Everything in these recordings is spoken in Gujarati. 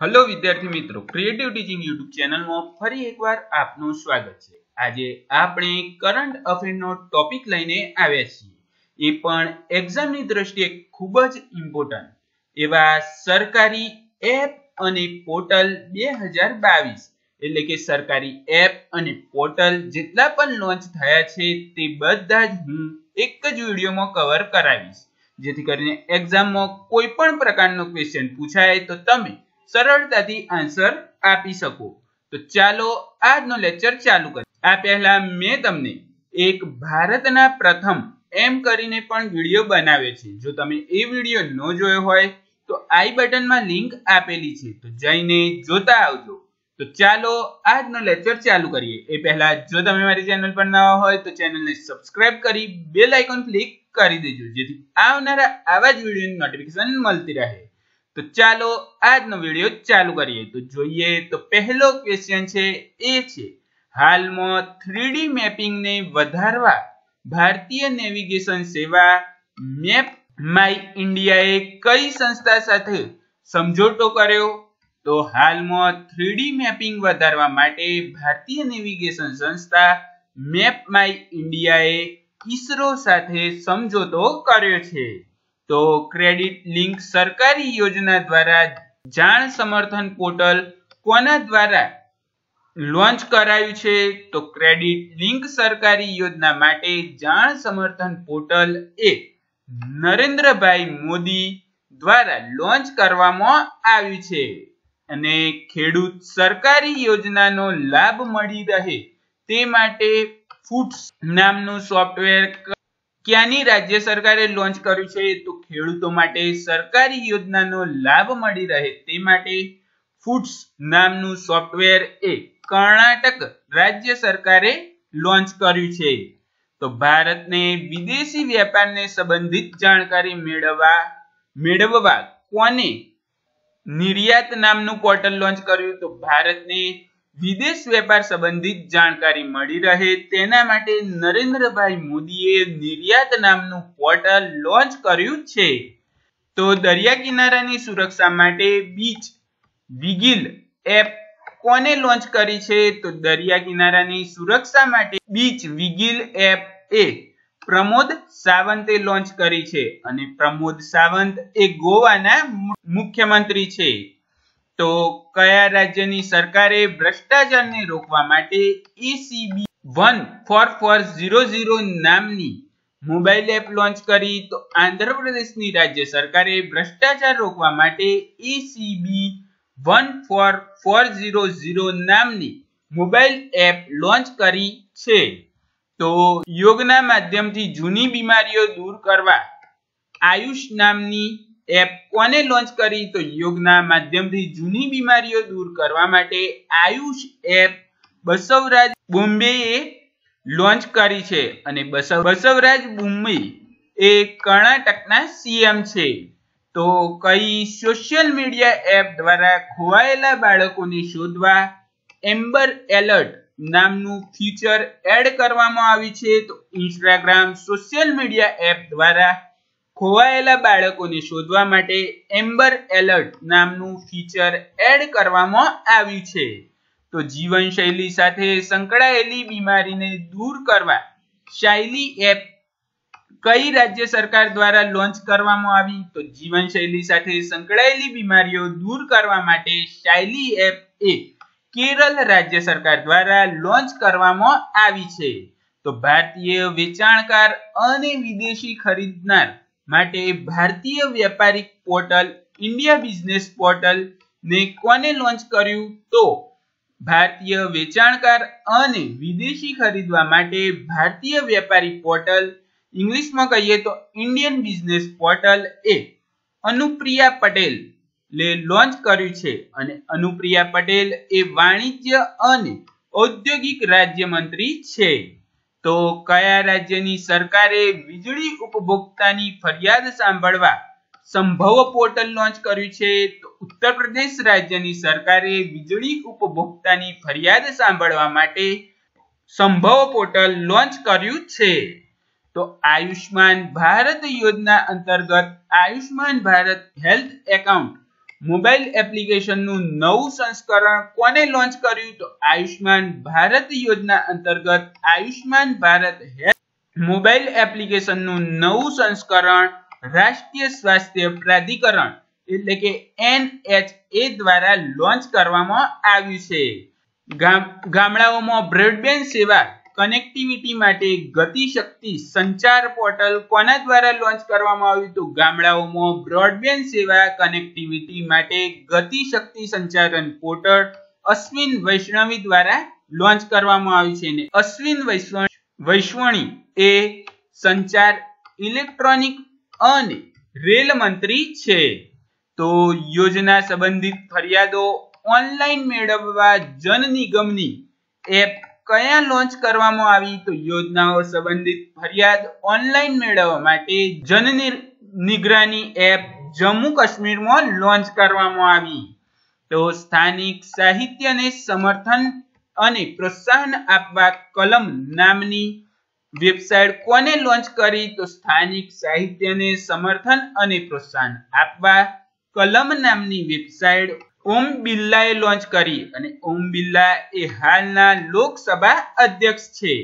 હલો વિદ્યાર્થી મિત્રો. ક્રિએટિવ ટીચિંગ યુટ્યુબ ચેનલમાં ફરી એકવાર આપનું સ્વાગત છે. આજે આપણે કરંટ અફેરનો ટોપિક લઈને આવ્યા છીએ. એ પણ એક્ઝામની દ્રષ્ટિએ ખૂબ જ ઇમ્પોર્ટન્ટ એવા સરકારી એપ અને પોર્ટલ બે હજાર બાવીસ. એટલે કે સરકારી એપ અને પોર્ટલ જેટલા પણ લોન્ચ થયા છે, તે બધા જ હું એક જ વિડીયોમાં કવર કરાવીશ. જેથી કરીને એક્ઝામમાં કોઈ પણ પ્રકારનો ક્વેશ્ચન પૂછાય તો તમે સરળતાથી આન્સર આપી શકો. તો ચાલો આજનો લેક્ચર ચાલુ કરીએ. આ પહેલા મેં તમને એક ભારતના પ્રથમ એમ કરીને પણ વીડિયો બનાવ્યો છે. જો તમે એ વીડિયો ન જોયો હોય, તો આઈ બટનમાં લિંક આપેલી છે. તો જઈને જોતા આવજો. તો ચાલો આજનો લેક્ચર ચાલુ કરીએ. એ પહેલા જો તમે મારી ચેનલ પર નવા હોય, તો ચેનલને સબસ્ક્રાઇબ કરી બેલ આઇકોન ક્લિક કરી દેજો. જેથી આવનારા આવા જ વિડીયોની નોટિફિકેશન મળતી રહે. તો ચાલો આજનો વીડિયો ચાલુ કરીએ. તો જોઈએ, તો પહેલો ક્વેશ્ચન છે, એ છે, હાલમાં થ્રીડી મેપિંગને વધારવા ભારતીય નેવિગેશન સેવા મેપ માય ઇન્ડિયાએ કઈ સંસ્થા સાથે સમજોતો કર્યો? તો હાલમાં થ્રીડી મેપિંગ વધારવા માટે ભારતીય નેવિગેશન સંસ્થા મેપ માય ઇન્ડિયાએ ઈસરો સાથે સમજોતો કર્યો છે. તો ક્રેડિટ લિંક સરકારી યોજના દ્વારા જાણ સમર્થન પોર્ટલ કોના દ્વારા લોન્ચ કરાયું છે? તો ક્રેડિટ લિંક સરકારી યોજના માટે જાણ સમર્થન પોર્ટલ એ નરેન્દ્રભાઈ મોદી દ્વારા લોન્ચ કરવામાં આવ્યું છે. અને ખેડૂત સરકારી યોજનાનો લાભ મળી રહે તે માટે ફૂડ્સ નામનું સોફ્ટવેર ક્યાંની રાજ્ય સરકારે લોન્ચ કર્યું છે? તો ખેડૂતો માટે સરકારી યોજનાનો લાભ મળી રહે તે માટે ફૂડ્સ નામનું સોફ્ટવેર એ કર્ણાટક રાજ્ય સરકારે લોન્ચ કર્યું છે. તો ભારતને વિદેશી વેપારને સંબંધિત જાણકારી મેળવવા મેળવવા કોને? નિર્યાત નામનું પોર્ટલ લોન્ચ કર્યું? તો ભારતને વિદેશ વેપાર સંબંધિત જાણકારી મળી રહે તેના માટે નરેન્દ્રભાઈ મોદીએ નિર્યાત નામનું પોર્ટલ લોન્ચ કર્યું છે. તો દરિયા કિનારાની સુરક્ષા માટે બીચ વિગિલ એપ કોને લોન્ચ કરી છે? તો દરિયા કિનારાની સુરક્ષા માટે બીચ વિગિલ એપ એ પ્રમોદ સાવંતે લોન્ચ કરી છે અને પ્રમોદ સાવંત એ ગોવાના મુખ્યમંત્રી છે. તો કયા રાજ્યની સરકારે ભ્રષ્ટાચારને રોકવા માટે ACB one four four zero zero નામની મોબાઈલ એપ લોન્ચ કરી, તો આંધ્રપ્રદેશની રાજ્ય સરકારે ભ્રષ્ટાચાર રોકવા માટે ACB one four four zero zero નામની મોબાઈલ એપ લોન્ચ કરી છે. તો યોગના માધ્યમથી જૂની બીમારીઓ દૂર કરવા આયુષ નામની એપ કોને લોન્ચ કરી તો યોગના માધ્યમથી જૂની બીમારીઓ દૂર કરવા માટે આયુષ એપ બસવરાજ બોમ્બેએ લોન્ચ કરી છે. અને બસવરાજ બોમ્બે એ કર્ણાટકના સીએમ છે. તો કઈ સોશિયલ મીડિયા એપ દ્વારા ખોવાયેલા બાળકોને શોધવા એમ્બર એલર્ટ નામનું ફીચર એડ કરવામાં આવ્યું છે. તો ઇન્સ્ટાગ્રામ સોશિયલ મીડિયા એપ દ્વારા ખોવાયેલા બાળકોને શોધવા માટે એમ્બર એલર્ટ નામનું ફીચર એડ કરવામાં આવ્યું છે. તો જીવનશૈલી સાથે સંકળાયેલી બીમારીને દૂર કરવા શાયલી એપ કઈ રાજ્ય સરકાર દ્વારા લોન્ચ કરવામાં આવી? તો જીવનશૈલી સાથે સંકળાયેલી બીમારીઓ દૂર કરવા માટે શાયલી એપ એ કેરળ રાજ્ય સરકાર દ્વારા લોન્ચ કરવામાં આવી છે. તો ભારતીય વેચાણકાર અને વિદેશી ખરીદનાર માટે ભારતીય વેપારી પોર્ટલ, ઇન્ડિયા બિઝનેસ પોર્ટલ ને કોને લોન્ચ કર્યું? તો ભારતીય વેચાણકાર અને વિદેશી ખરીદવા માટે ભારતીય વેપારી પોર્ટલ, ઇંગ્લિશમાં કહીએ તો ઇન્ડિયન બિઝનેસ પોર્ટલ એ અનુપ્રિયા પટેલ લે લોન્ચ કર્યું છે. અને અનુપ્રિયા પટેલ એ વાણિજ્ય અને ઔદ્યોગિક રાજ્યમંત્રી છે. તો કયા રાજ્યની સરકારે વીજળી ઉપભોક્તાની ફરિયાદ સાંભળવા સંભવ પોર્ટલ લોન્ચ કર્યું છે? તો ઉત્તર પ્રદેશ રાજ્યની સરકારે વીજળી ઉપભોક્તાની ફરિયાદ સાંભળવા માટે સંભવ પોર્ટલ લોન્ચ કર્યું છે? તો આયુષ્માન ભારત યોજના અંતર્ગત Ayushman Bharat health account mobile એપ્લિકેશનનું નવું સંસ્કરણ કોને લોન્ચ કર્યું? તો આયુષ્માન ભારત યોજના અંતર્ગત આયુષ્માન ભારત મોબાઈલ એપ્લિકેશનનું નવું સંસ્કરણ રાષ્ટ્રીય સ્વાસ્થ્ય પ્રાધિકરણ, એટલે કે એનએચએ દ્વારા લોન્ચ કરવામાં આવ્યું છે. ગામડાઓમાં બ્રોડબેન્ડ સેવા કનેક્ટિવિટી માટે ગતિશક્તિ સંચાર પોર્ટલ કોના દ્વારા લોન્ચ કરવામાં આવ્યું તો ગામડાઓમાં બ્રોડબેન્ડ સેવા કનેક્ટિવિટી માટે ગતિશક્તિ સંચારન પોર્ટલ અશ્વિન વૈષ્ણવી દ્વારા લોન્ચ કરવામાં આવ્યું છે ને? અશ્વિન વૈશ્વણી એ સંચાર ઇલેક્ટ્રોનિક અને રેલ મંત્રી છે. તો યોજના સંબંધિત ફરિયાદો ઓનલાઈન મેળવવા જન નિગમની એપ કયા લોન્ચ કરવામાં આવી તો યોજનાઓ સંબંધિત ફરિયાદ ઓનલાઈન મેળવવા માટે જન નિગરાની એપ જમ્મુ કાશ્મીરમાં લોન્ચ કરવામાં આવી. તો સ્થાનિક સાહિત્યને સમર્થન અને પ્રોત્સાહન આપવા કલમ નામની વેબસાઇટ કોને લોન્ચ કરી તો સ્થાનિક સાહિત્યને સમર્થન અને પ્રોત્સાહન આપવા કલમ નામની વેબસાઇટ ઓમ બિરલાએ લોન્ચ કરી અને ઓમ બિરલા એ હાલના લોકસભા અધ્યક્ષ છે.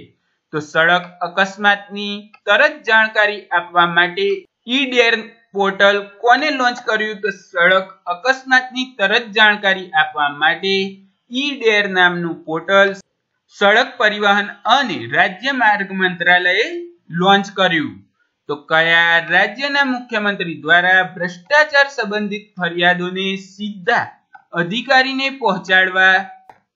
તો સડક અકસ્માતની તરત જાણકારી આપવા માટે ઈ પોર્ટલ કોને લોન્ચ કર્યું? તો સડક અકસ્માતની તરત જાણકારી આપવા માટે ઈ નામનું પોર્ટલ સડક પરિવહન અને રાજ્ય માર્ગ મંત્રાલયે લોન્ચ કર્યું. તો કયા રાજ્યના મુખ્યમંત્રી દ્વારા ભ્રષ્ટાચાર સંબંધિત ફરિયાદોને સીધા અધિકારીને પહોંચાડવા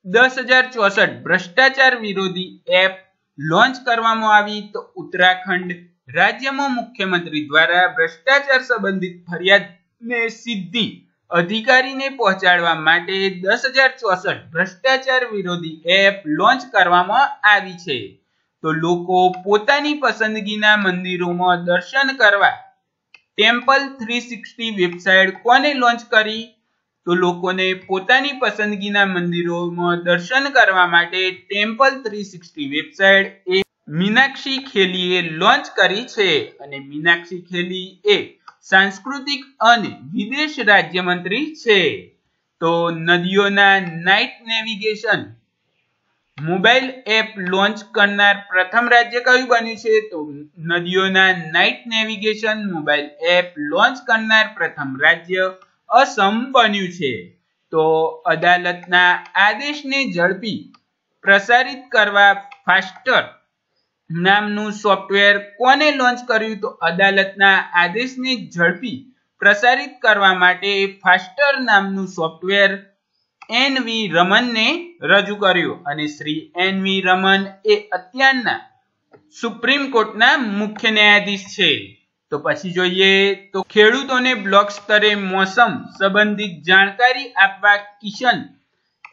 દસ હજાર ચોસઠ ભ્રષ્ટાચાર વિરોધી એપ લોન્ચ કરવામાં આવી તો ઉત્તરાખંડ રાજ્યમાં મુખ્યમંત્રી દ્વારા ભ્રષ્ટાચાર સંબંધિત ફરિયાદને સીધી અધિકારીને પહોંચાડવા માટે દસ હજાર ચોસઠ ભ્રષ્ટાચાર વિરોધી એપ લોન્ચ કરવામાં આવી છે. તો લોકો પોતાની પસંદગીના મંદિરોમાં દર્શન કરવા ટેમ્પલ થ્રી સિક્સટી વેબસાઇટ કોને લોન્ચ કરી? તો લોકોને પોતાની પસંદગીના મંદિરોમાં દર્શન કરવા માટે ટેમ્પલ થ્રી સિક્સટી વેબસાઇટ એ મીનાક્ષી ખેલીએ લોન્ચ કરી છે. અને મીનાક્ષી ખેલી એ સાંસ્કૃતિક અને વિદેશ રાજ્યમંત્રી છે. તો નદીઓના night navigation mobile app launch કરનાર પ્રથમ રાજ્ય કયું બન્યું છે? તો નદીઓના night navigation mobile app launch કરનાર પ્રથમ રાજ્ય અસમ બન્યું છે. તો અદાલતના આદેશને ઝડપી પ્રસારિત કરવા ફાસ્ટર નામનું સોફ્ટવેર કોને લોન્ચ કર્યું? તો અદાલતના આદેશને ઝડપી પ્રસારિત કરવા માટે ફાસ્ટર નામનું સોફ્ટવેર એન વી રમનને રજૂ કર્યું. અને શ્રી એન વી રમન એ અત્યારના સુપ્રીમ કોર્ટના મુખ્ય ન્યાયાધીશ છે. તો પછી જોઈએ તો ખેડૂતોને બ્લોક સ્તરે મોસમ સંબંધિત જાણકારી આપવા કિશન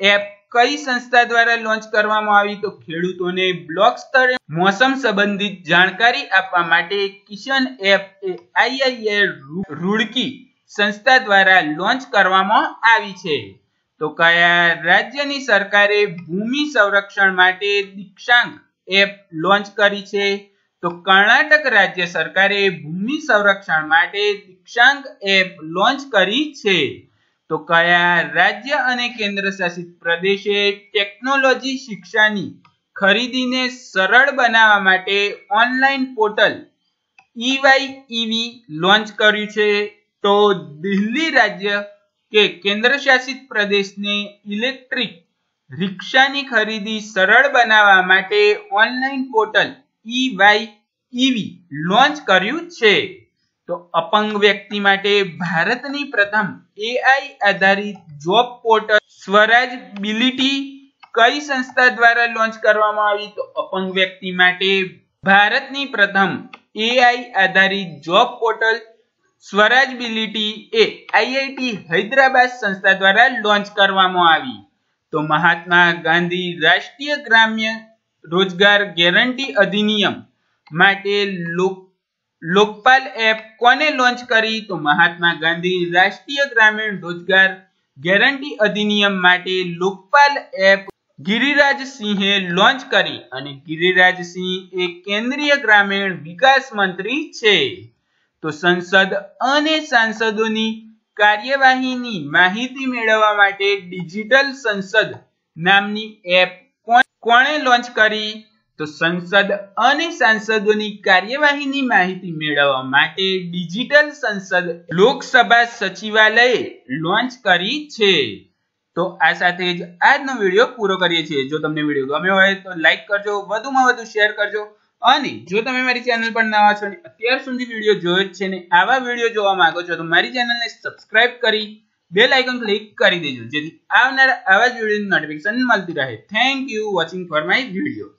એપ કઈ સંસ્થા દ્વારા લોન્ચ કરવામાં આવી? તો ખેડૂતોને બ્લોક સ્તરે મોસમ સંબંધિત જાણકારી આપવા માટે કિશન એપ એ આઈઆઈએ રૂડકી સંસ્થા દ્વારા લોન્ચ કરવામાં આવી છે. તો કયા રાજ્યની સરકારે ભૂમિ સંરક્ષણ માટે દીક્ષાંક એપ લોન્ચ કરી છે? તો કર્ણાટક રાજ્ય સરકારે ભૂમિ સંરક્ષણ માટે દીક્ષાંક એપ લોન્ચ કરી છે. તો કયા રાજ્ય અને કેન્દ્ર શાસિત પ્રદેશે ટેકનોલોજી શિક્ષાની ખરીદીને સરળ બનાવવા માટે ઓનલાઈન પોર્ટલ ઈવાયઈવી લોન્ચ કર્યું છે? તો દિલ્હી રાજ્ય કે કેન્દ્ર શાસિત પ્રદેશને ઇલેક્ટ્રિક રિક્ષાની ખરીદી સરળ બનાવવા માટે ઓનલાઈન પોર્ટલ ઈવી લોન્ચ કર્યું છે. તો અપંગ વ્યક્તિ માટે ભારતની પ્રથમ એઆઈ આધારિત જોબ પોર્ટલ સ્વરાજ બિલિટી કઈ સંસ્થા દ્વારા લોન્ચ કરવામાં આવી? તો અપંગ વ્યક્તિ માટે ભારતની પ્રથમ એઆઈ આધારિત જોબ પોર્ટલ સ્વરાજ બિલિટી એ આઈઆઈટી હૈદરાબાદ સંસ્થા દ્વારા લોન્ચ કરવામાં આવી. તો મહાત્મા ગાંધી રાષ્ટ્રીય ગ્રામ્ય રોજગાર ગેરંટી અધિનિયમ માટે લોકપાલ એપ કોને લોન્ચ કરી? તો મહાત્મા ગાંધી રાષ્ટ્રીય ગ્રામીણ રોજગાર ગેરંટી અધિનિયમ માટે લોકપાલ એપ ગિરિરાજસિંહે લોન્ચ કરી અને ગિરિરાજ સિંહ એ કેન્દ્રીય ગ્રામીણ વિકાસ મંત્રી છે. તો સંસદ અને સાંસદોની કાર્યવાહીની માહિતી મેળવવા માટે ડિજિટલ સંસદ નામની એપ કોણે લોન્ચ કરી? તો સંસદ અને સાંસદોની કાર્યવાહીની માહિતી મેળવવા માટે ડિજિટલ સંસદ લોકસભા સચિવાલયે લોન્ચ કરી છે. તો આ સાથે જ આજનો વીડિયો પૂરો કરીએ છીએ. જો તમને વીડિયો ગમ્યો હોય તો લાઈક કરજો, વધુમાં વધુ શેર કરજો. અને જો તમે મારી ચેનલ પર નવા છો ને અત્યાર સુધી વીડિયો જોયો છે ને આવા વીડિયો જોવા માંગો છો તો મારી ચેનલને સબસ્ક્રાઇબ કરી બેલ આઇકન ક્લિક કરી દેજો. જેથી આવનારા આવા જ વિડીયોની નોટિફિકેશન મળતી રહે. Thank you watching for my video